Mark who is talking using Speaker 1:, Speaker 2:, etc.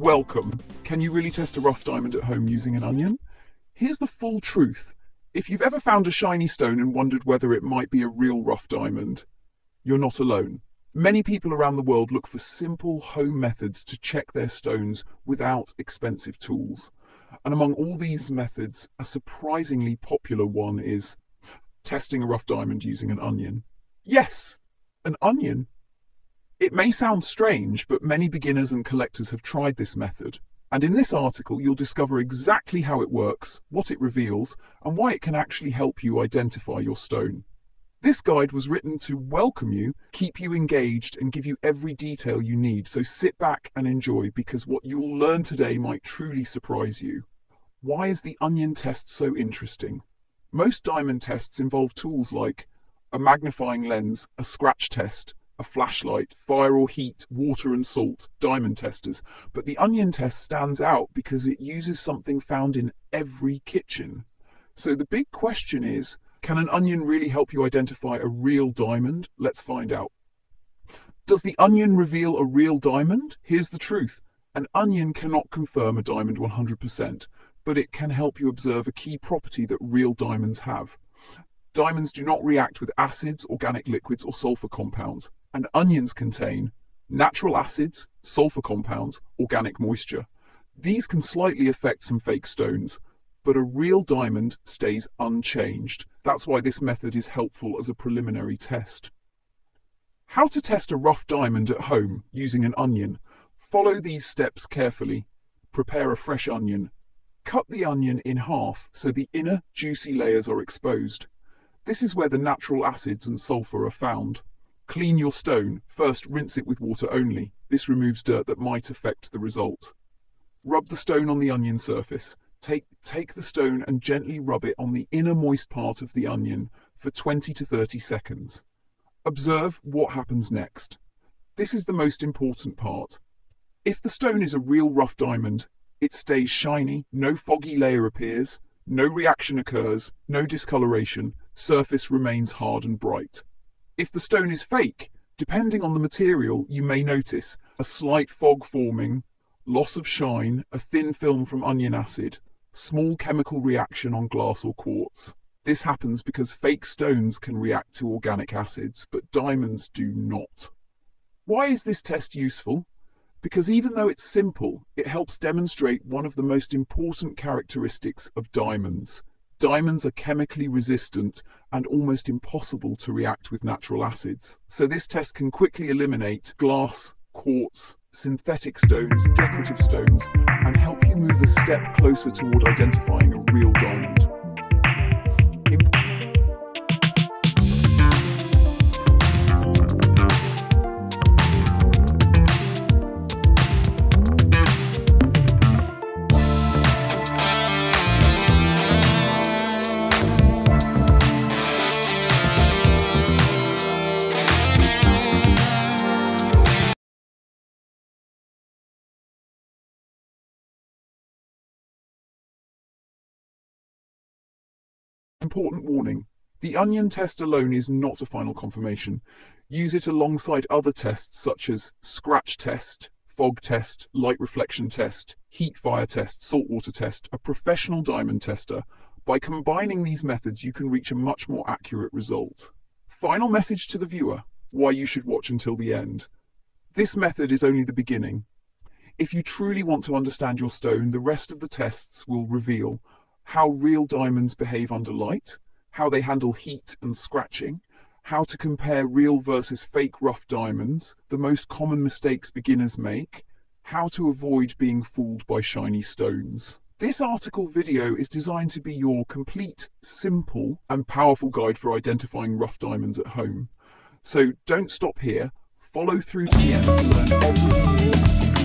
Speaker 1: Welcome. Can you really test a rough diamond at home using an onion? Here's the full truth. If you've ever found a shiny stone and wondered whether it might be a real rough diamond, you're not alone. Many people around the world look for simple home methods to check their stones without expensive tools. And among all these methods, a surprisingly popular one is testing a rough diamond using an onion. Yes, an onion it may sound strange, but many beginners and collectors have tried this method. And in this article, you'll discover exactly how it works, what it reveals, and why it can actually help you identify your stone. This guide was written to welcome you, keep you engaged, and give you every detail you need. So sit back and enjoy because what you'll learn today might truly surprise you. Why is the onion test so interesting? Most diamond tests involve tools like a magnifying lens, a scratch test, a flashlight, fire or heat, water and salt, diamond testers. But the onion test stands out because it uses something found in every kitchen. So the big question is, can an onion really help you identify a real diamond? Let's find out. Does the onion reveal a real diamond? Here's the truth. An onion cannot confirm a diamond 100%, but it can help you observe a key property that real diamonds have. Diamonds do not react with acids, organic liquids, or sulfur compounds and onions contain natural acids, sulfur compounds, organic moisture. These can slightly affect some fake stones, but a real diamond stays unchanged. That's why this method is helpful as a preliminary test. How to test a rough diamond at home using an onion. Follow these steps carefully. Prepare a fresh onion. Cut the onion in half so the inner juicy layers are exposed. This is where the natural acids and sulfur are found. Clean your stone. First, rinse it with water only. This removes dirt that might affect the result. Rub the stone on the onion surface. Take, take the stone and gently rub it on the inner moist part of the onion for 20 to 30 seconds. Observe what happens next. This is the most important part. If the stone is a real rough diamond, it stays shiny, no foggy layer appears, no reaction occurs, no discoloration, surface remains hard and bright. If the stone is fake, depending on the material, you may notice a slight fog forming, loss of shine, a thin film from onion acid, small chemical reaction on glass or quartz. This happens because fake stones can react to organic acids, but diamonds do not. Why is this test useful? Because even though it's simple, it helps demonstrate one of the most important characteristics of diamonds, Diamonds are chemically resistant and almost impossible to react with natural acids. So this test can quickly eliminate glass, quartz, synthetic stones, decorative stones, and help you move a step closer toward identifying a real diamond. Important warning. The onion test alone is not a final confirmation. Use it alongside other tests such as scratch test, fog test, light reflection test, heat fire test, saltwater test, a professional diamond tester. By combining these methods, you can reach a much more accurate result. Final message to the viewer, why you should watch until the end. This method is only the beginning. If you truly want to understand your stone, the rest of the tests will reveal how real diamonds behave under light, how they handle heat and scratching, how to compare real versus fake rough diamonds, the most common mistakes beginners make, how to avoid being fooled by shiny stones. This article video is designed to be your complete, simple and powerful guide for identifying rough diamonds at home. So don't stop here, follow through to the end to learn everything you to